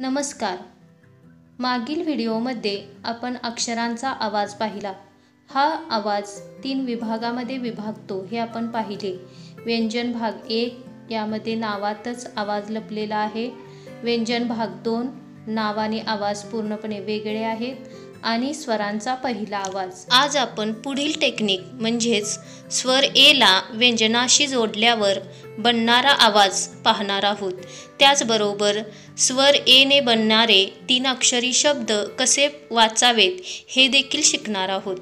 नमस्कार. मागील व्हिडिओमध्ये आपण अक्षरांचा आवाज पाहिला. हा आवाज तीन विभागामध्ये विभागतो हे आपण पाहिले. व्यंजन भाग एक यामध्ये नावातच आवाज लपलेला आहे. व्यंजन भाग दोन नावाने आवाज पूर्णपणे वेगळे आहेत. आणि स्वरांचा पहिला आवाज. आज आपण पुढील टेक्निक म्हणजेच स्वर एला व्यंजनाशी जोडल्यावर बनणारा आवाज पाहणार आहोत. त्याचबरोबर स्वर एने बनणारे तीन अक्षरी शब्द कसे वाचावेत हे देखील शिकणार आहोत.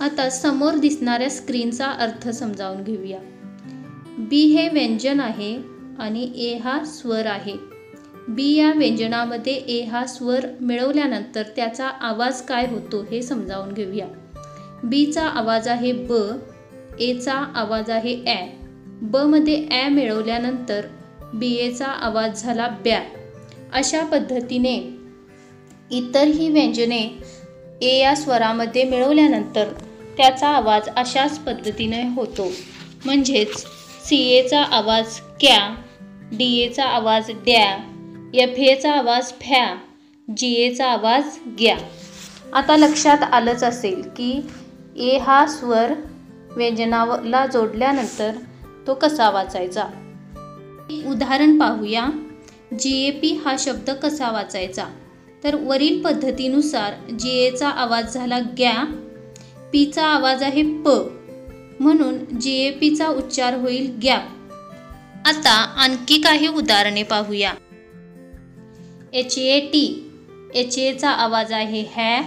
आता समोर दिसणाऱ्या स्क्रीनचा अर्थ समजावून घेऊया. बी हे व्यंजन आहे आणि ए हा स्वर आहे. बी या व्यंजनामध्ये ए हा स्वर मिळवल्यानंतर त्याचा आवाज काय होतो हे समजावून घेऊया. बीचा आवाज आहे ब एचा आवाज आहे ॲ. बमध्ये ॲ मिळवल्यानंतर बी एचा आवाज झाला ब्या. अशा पद्धतीने इतरही व्यंजने ए या स्वरामध्ये मिळवल्यानंतर त्याचा आवाज अशाच पद्धतीने होतो. म्हणजेच सी एचा आवाज क्या डी एचा आवाज डॅ एफ एचा आवाज फॅ जी एचा आवाज ग्या. आता लक्षात आलंच असेल की ए हा स्वर व्यंजनाला जोडल्यानंतर तो कसा वाचायचा? उदाहरण पाहूया. जी ए पी हा शब्द कसा वाचायचा? तर वरील पद्धतीनुसार जी एचा आवाज झाला ग्या पीचा आवाज आहे प म्हणून जी ए पीचा उच्चार होईल ग्या. आता आणखी काही उदाहरणे पाहूया. एच ए टी एच एचा आवाज आहे हॅ.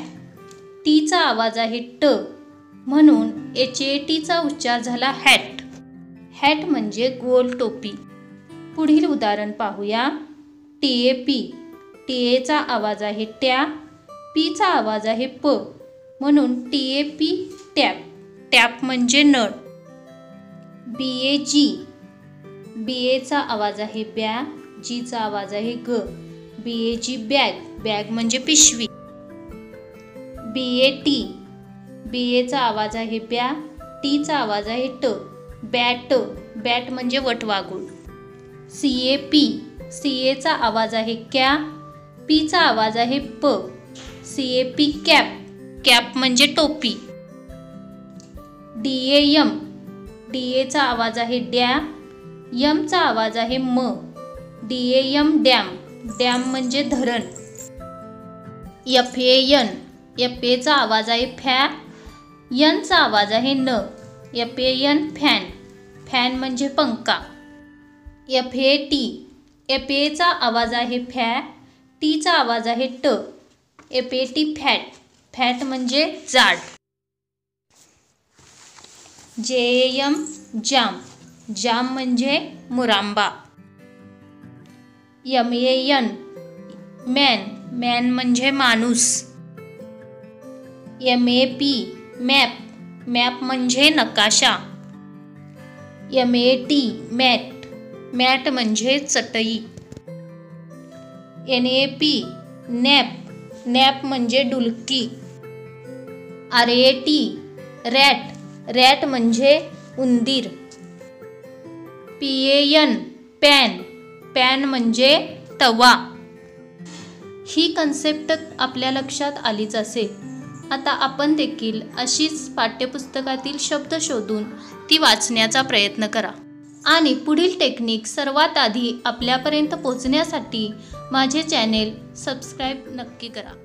टीचा आवाज आहे ट. म्हणून एच ए टीचा उच्चार झाला हॅट. हॅट म्हणजे गोल टोपी. पुढील उदाहरण पाहूया. टी ए पी टी एचा आवाज आहे ट्या. पीचा आवाज आहे प. म्हणून T A P tap. Tap म्हणजे नळ. बी ए जी बी एचा आवाज आहे ब्या. जीचा आवाज आहे ग. बी ए जी बॅग बॅग म्हणजे पिशवी. बी ए टी बी एचा आवाज आहे ब्या टीचा आवाज आहे ट बॅट बॅट म्हणजे वटवागुळ. सी ए पी सी एचा आवाज आहे कॅ पीचा आवाज आहे प C A P cap cap म्हणजे टोपी. डी ए यम डी एचा आवाज आहे डॅ यमचा आवाज आहे म D A M dam. Dam म्हणजे धरण. एफ ए यन एफ एचा आवाज आहे फॅ यनचा आवाज आहे न F A N fan. Fan म्हणजे पंखा. एफ ए टी एफ एचा आवाज आहे फॅ टीचा आवाज आहे ट. F A T fat fat म्हणजे जाड. J M jam. जाम म्हणजे मुरांबा. M A N man man म्हणजे माणूस. M A P map map म्हणजे नकाशा. M A T mat mat म्हणजे चटई. N A P, nap nap म्हणजे डुलकी. R A T, rat rat म्हणजे उंदीर. P A N, pan pan म्हणजे तवा. ही कन्सेप्ट आपल्या लक्षात आलीच असेल आता आपण देखील अशीच पाठ्यपुस्तकातील शब्द शोधून ती वाचण्याचा प्रयत्न करा. आणि पुढील टेक्निक सर्वात आधी आपल्यापर्यंत पोचण्यासाठी माझे चॅनेल सबस्क्राईब नक्की करा.